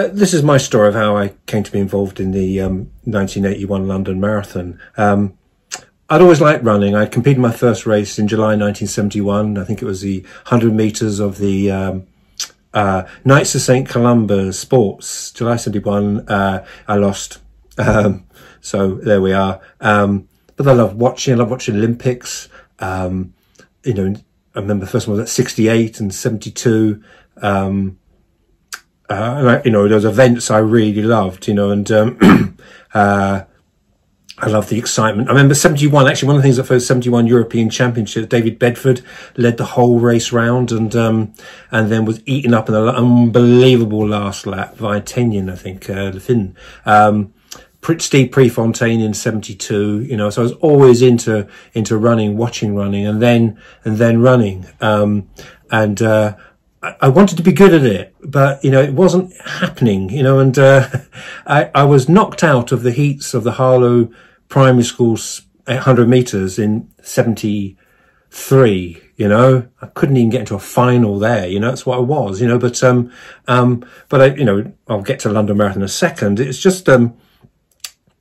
uh, this is my story of how I came to be involved in the um, 1981 London Marathon. Um, I'd always liked running. I competed my first race in July 1971. I think it was the 100 metres of the um, uh, Knights of St Columba Sports, July 71. Uh, I lost. Um, so there we are. Um, but I love watching. I love watching Olympics. Um, you know, I remember the first one was at 68 and 72. Um, uh, you know, those events I really loved, you know, and, um, uh, I love the excitement. I remember 71, actually one of the things that first 71 European Championship, David Bedford led the whole race round and, um, and then was eaten up in an unbelievable last lap by Tenyon, I think, uh, the Finn. Um, Steve Prefontaine in 72, you know, so I was always into, into running, watching running and then, and then running. Um, and, uh, I wanted to be good at it, but you know it wasn't happening. You know, and uh, I, I was knocked out of the heats of the Harlow Primary School's 800 meters in 73. You know, I couldn't even get into a final there. You know, that's what I was. You know, but um, um, but I, you know, I'll get to London Marathon in a second. It's just um,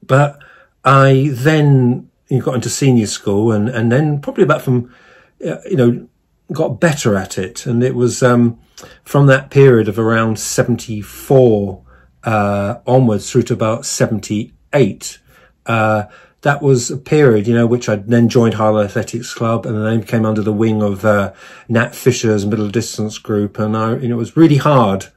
but I then you got into senior school and and then probably about from you know got better at it. And it was um, from that period of around 74 uh, onwards through to about 78. Uh, that was a period, you know, which I then joined Harlow Athletics Club and then came under the wing of uh, Nat Fisher's middle distance group. And I, you know, it was really hard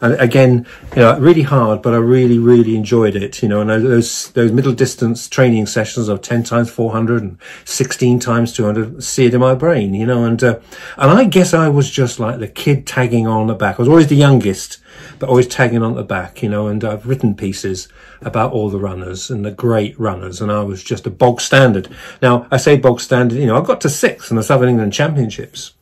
and again, you know, really hard, but I really, really enjoyed it. You know, and those those middle distance training sessions of ten times four hundred and sixteen times two hundred seared in my brain. You know, and uh, and I guess I was just like the kid tagging on the back. I was always the youngest, but always tagging on the back. You know, and I've written pieces about all the runners and the great runners, and I was just a bog standard. Now I say bog standard. You know, I got to six in the Southern England Championships.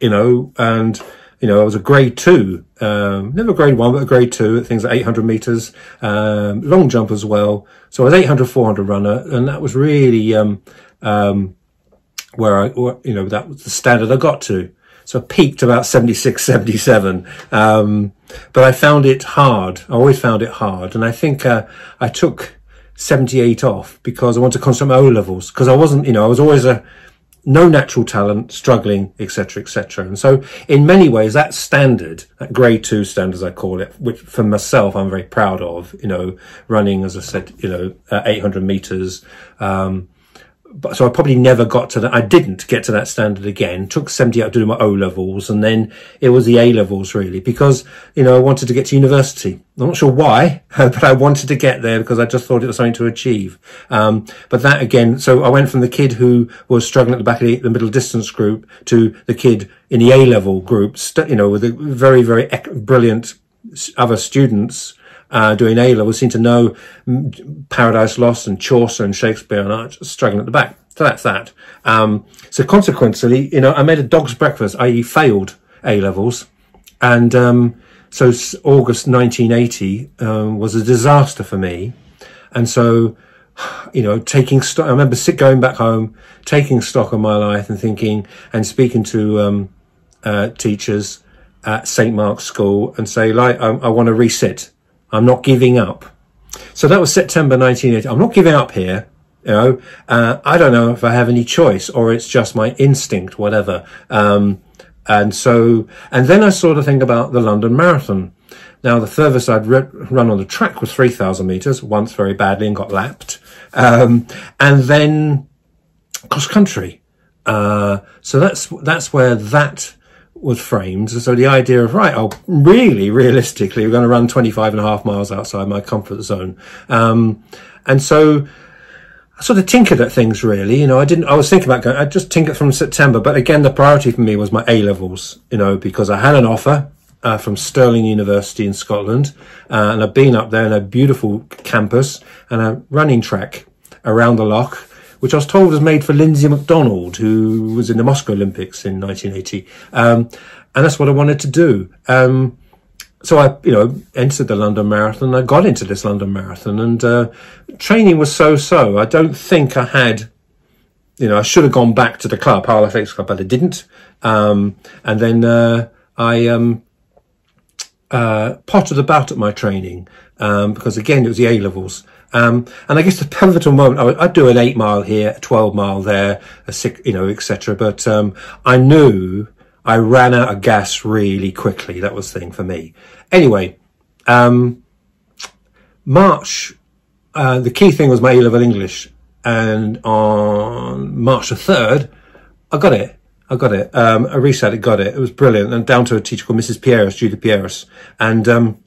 You know, and you know, I was a grade two, um, never grade one, but a grade two at things like 800 meters, um, long jump as well. So I was 800, 400 runner, and that was really, um, um, where I, you know, that was the standard I got to. So I peaked about 76, 77. Um, but I found it hard. I always found it hard. And I think, uh, I took 78 off because I wanted to concentrate on my O levels because I wasn't, you know, I was always a, no natural talent, struggling, etc., etc. And so, in many ways, that standard, that grade two standard, as I call it, which for myself I'm very proud of, you know, running, as I said, you know, uh, 800 meters, um, but so I probably never got to that. I didn't get to that standard again. Took 70 out to do my O levels and then it was the A levels really because, you know, I wanted to get to university. I'm not sure why, but I wanted to get there because I just thought it was something to achieve. Um, but that again, so I went from the kid who was struggling at the back of the, the middle distance group to the kid in the A level group, you know, with a very, very brilliant other students uh, doing A level seem to know Paradise Lost and Chaucer and Shakespeare, and I'm struggling at the back. So that's that. Um, so consequently, you know, I made a dog's breakfast, i.e. failed A levels. And, um, so August 1980, um, was a disaster for me. And so, you know, taking stock, I remember going back home, taking stock of my life and thinking and speaking to, um, uh, teachers at St. Mark's School and say, like, I, I want to resit. I'm not giving up. So that was September 1980. I'm not giving up here. You know, uh, I don't know if I have any choice or it's just my instinct, whatever. Um, and so, and then I sort of think about the London Marathon. Now, the furthest I'd re- run on the track was 3,000 meters, once very badly and got lapped. Um, and then cross country. Uh, so that's, that's where that was framed. So the idea of, right, oh, really, realistically, we're going to run 25 and a half miles outside my comfort zone. Um, and so I sort of tinkered at things really, you know, I didn't, I was thinking about going, I just tinkered from September, but again, the priority for me was my A levels, you know, because I had an offer, uh, from Stirling University in Scotland, uh, and I've been up there in a beautiful campus and a running track around the loch which I was told was made for Linsey MacDonald, who was in the Moscow Olympics in 1980. Um, and that's what I wanted to do. Um, so I, you know, entered the London Marathon. I got into this London Marathon, and uh, training was so-so. I don't think I had, you know, I should have gone back to the club, Harlow Athletics Club, but I didn't. Um, and then uh, I, um, uh, pottered about at my training um, because again it was the A levels. Um, and I guess the pivotal moment, I would, I'd do an eight mile here, a 12 mile there, a six, you know, etc. But, um, I knew I ran out of gas really quickly. That was the thing for me. Anyway, um, March, uh, the key thing was my A-level English. And on March the 3rd, I got it. I got it. Um, I reset it, got it. It was brilliant. And down to a teacher called Mrs. Pierres, Julie Pierres. And, um,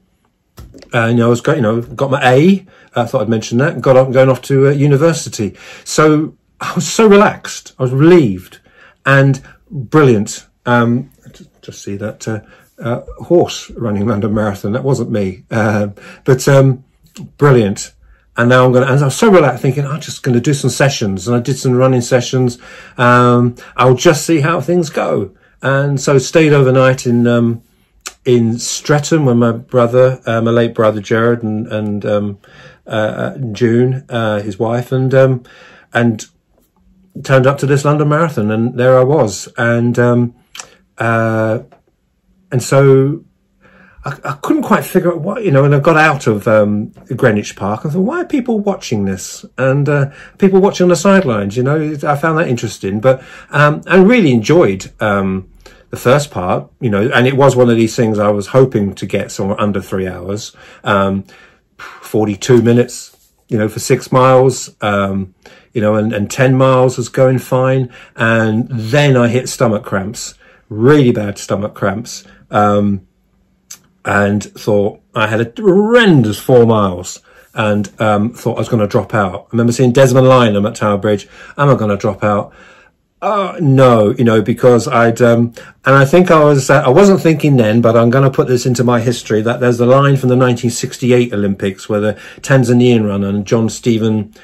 you know, I was got, you know, got my A. I thought I'd mention that. Got up, going off to uh, university. So I was so relaxed. I was relieved and brilliant. Um, just see that uh, uh, horse running London Marathon. That wasn't me, uh, but um, brilliant. And now I'm going to, and I was so relaxed thinking, I'm just going to do some sessions. And I did some running sessions. Um, I'll just see how things go. And so stayed overnight in, um, in Streatham with my brother, uh, my late brother Jared and, and, um, uh, June, uh, his wife, and, um, and turned up to this London Marathon and there I was. And, um, uh, and so I, I, couldn't quite figure out what, you know, and I got out of um, Greenwich Park and thought, why are people watching this? And uh, people watching on the sidelines, you know, I found that interesting, but um, I really enjoyed um, the first part, you know, and it was one of these things I was hoping to get somewhere under three hours, um, 42 minutes, you know, for six miles, um, you know, and, and 10 miles was going fine. And then I hit stomach cramps, really bad stomach cramps. Um, and thought I had a horrendous four miles and um, thought I was going to drop out. I remember seeing Desmond Lynam at Tower Bridge. Am I going to drop out? Uh, no, you know, because I'd, um, and I think I was, uh, I wasn't thinking then, but I'm going to put this into my history that there's the line from the 1968 Olympics where the Tanzanian runner, John Stephen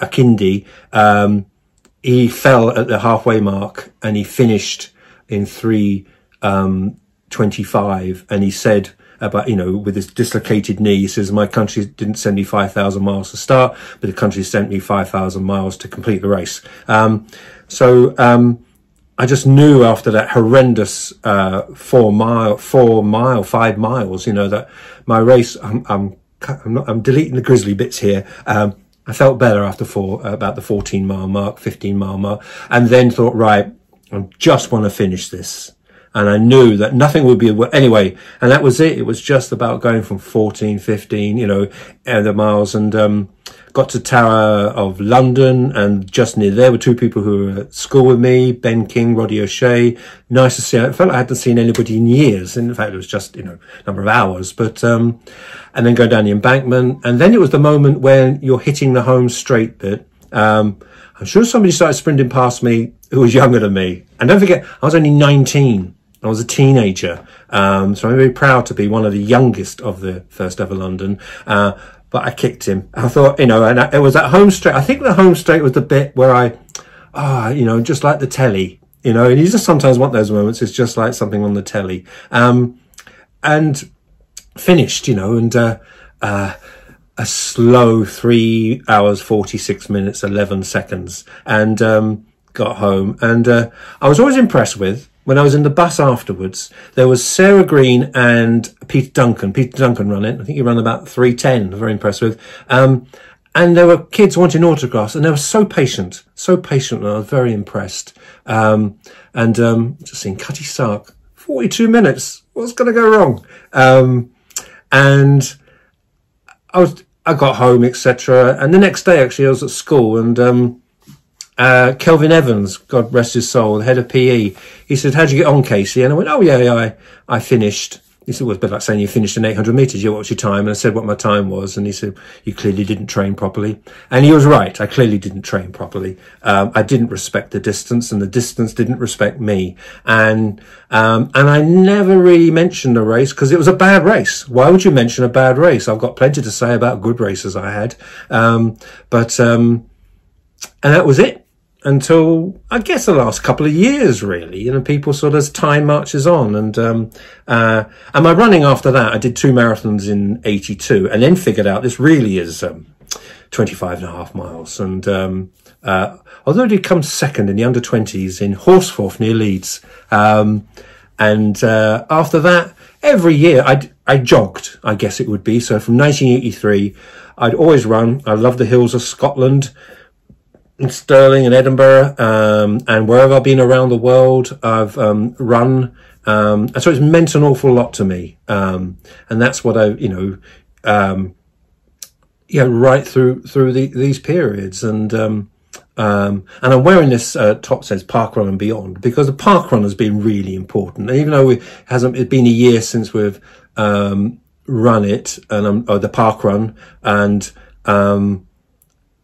Akindi, um, he fell at the halfway mark and he finished in three, um, 25 and he said, about, you know, with his dislocated knee. He says, my country didn't send me 5,000 miles to start, but the country sent me 5,000 miles to complete the race. Um, so, um, I just knew after that horrendous, uh, four mile, four mile, five miles, you know, that my race, I'm, I'm, I'm, not, I'm deleting the grizzly bits here. Um, I felt better after four, uh, about the 14 mile mark, 15 mile mark, and then thought, right, I just want to finish this and I knew that nothing would be anyway. And that was it. It was just about going from 14, 15, you know, the miles and, um, got to Tower of London and just near there were two people who were at school with me, Ben King, Roddy O'Shea. Nice to see. I felt like I hadn't seen anybody in years. In fact, it was just, you know, a number of hours, but, um, and then go down the embankment. And then it was the moment when you're hitting the home straight bit. Um, I'm sure somebody started sprinting past me who was younger than me. And don't forget, I was only 19. I was a teenager, um, so I'm very proud to be one of the youngest of the first ever London. Uh, but I kicked him. I thought, you know, and it was at home straight. I think the home straight was the bit where I, ah, oh, you know, just like the telly, you know, and you just sometimes want those moments. It's just like something on the telly. Um, and finished, you know, and, uh, uh, a slow three hours, 46 minutes, 11 seconds and, um, got home. And, uh, I was always impressed with, when I was in the bus afterwards, there was Sarah Greene and Peter Duncan. Peter Duncan ran it. I think he ran about 310. Very impressed with. Um, and there were kids wanting autographs and they were so patient, so patient. And I was very impressed. Um, and, um, just seeing Cutty Sark, 42 minutes. What's going to go wrong? Um, and I was, I got home, etc. And the next day, actually, I was at school and, um, uh, Kelvin Evans, God rest his soul, the head of PE, he said, how'd you get on, Casey? And I went, oh yeah, yeah, I, I finished. He said, well, it's a bit like saying you finished an 800 meters. Yeah, what's your time? And I said what my time was. And he said, you clearly didn't train properly. And he was right. I clearly didn't train properly. Um, I didn't respect the distance and the distance didn't respect me. And, um, and I never really mentioned a race because it was a bad race. Why would you mention a bad race? I've got plenty to say about good races I had. Um, but, um, and that was it until I guess the last couple of years, really. You know, people sort of as time marches on, and um, uh, and my running after that, I did two marathons in '82, and then figured out this really is um, 25 and a half miles. And um, uh, although I did come second in the under 20s in Horsforth near Leeds, um, and uh, after that, every year I I jogged, I guess it would be. So from 1983, I'd always run. I love the hills of Scotland, and Stirling and Edinburgh, um, and wherever I've been around the world, I've um, run. Um, so it's meant an awful lot to me. Um, and that's what I, you know, um, yeah, right through through the, these periods. And um, and I'm wearing this uh, top says Park Run and Beyond because the Park Run has been really important. And even though it hasn't it's been a year since we've run it and or the Park Run and um,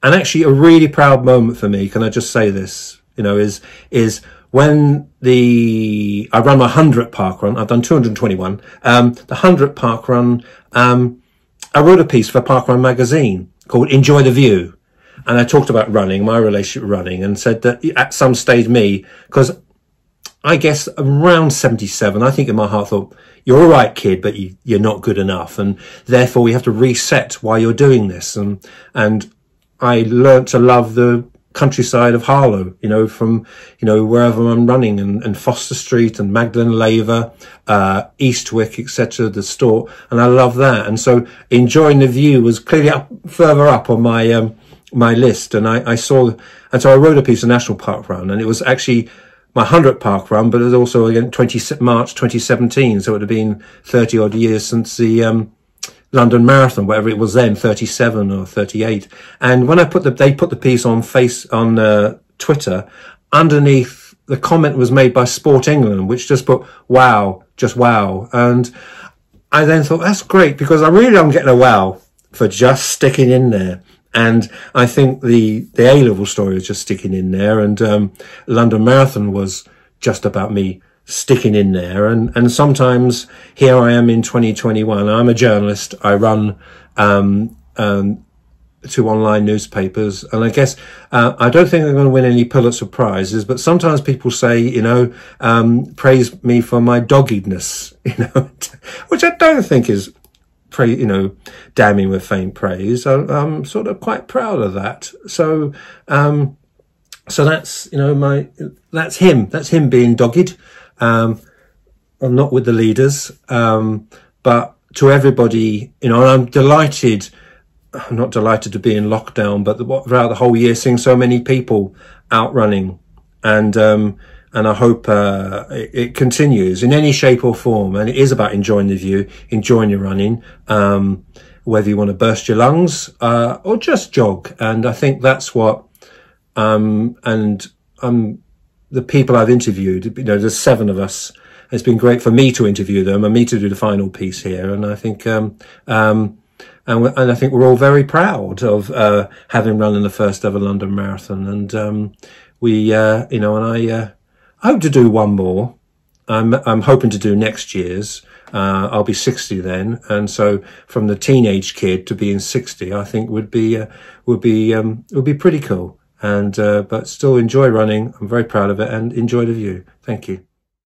and actually a really proud moment for me. Can I just say this? You know, is is when the I run my hundredth park run. I've done 221. Um, the hundredth park run. Um, I wrote a piece for Park Run magazine called "Enjoy the View." and I talked about running, my relationship with running, and said that at some stage, me, because I guess around 77, I think in my heart thought, you're all right, kid, but you, are not good enough. And therefore we have to reset why you're doing this. And, and I learnt to love the countryside of Harlow, you know, from, you know, wherever I'm running and, and Foster Street and Magdalen Laver, uh, Eastwick, etc., the Stort. And I love that. And so enjoying the view was clearly up, further up on my, um, my list and I, I saw, and so I wrote a piece of National Park Run and it was actually my 100th park run, but it was also again 20, March 2017. So it have been 30 odd years since the, um, London Marathon, whatever it was then, 37 or 38. And when I put the, they put the piece on face, on, uh, Twitter, underneath the comment was made by Sport England, which just put, wow, just wow. And I then thought, that's great because I really am getting a wow for just sticking in there. And I think the, the A-level story was just sticking in there. And, um, London Marathon was just about me sticking in there. And, and sometimes here I am in 2021. I'm a journalist. I run, um, um, to online newspapers. And I guess, uh, I don't think I'm going to win any Pulitzer prizes, but sometimes people say, you know, um, praise me for my doggedness, you know, which I don't think is pra- you know, damning with faint praise. I, am sort of quite proud of that. So, um, so that's, you know, my, that's him. That's him being dogged. Um, I'm not with the leaders. Um, but to everybody, you know, I'm delighted, I'm not delighted to be in lockdown, but throughout the whole year, seeing so many people out running and, um, and I hope uh, it, it, continues in any shape or form. And it is about enjoying the view, enjoying your running, um, whether you want to burst your lungs uh, or just jog. And I think that's what. Um, and um, the people I've interviewed, you know, there's seven of us. It's been great for me to interview them and me to do the final piece here. And I think, um, um, and, and I think we're all very proud of uh, having run in the first ever London Marathon. And um, we, uh, you know, and I uh, I hope to do one more. I'm, I'm hoping to do next year's. Uh, I'll be 60 then. And so from the teenage kid to being 60, I think would be, uh, would be, um, would be pretty cool. And, uh, but still enjoy running. I'm very proud of it and enjoy the view. Thank you.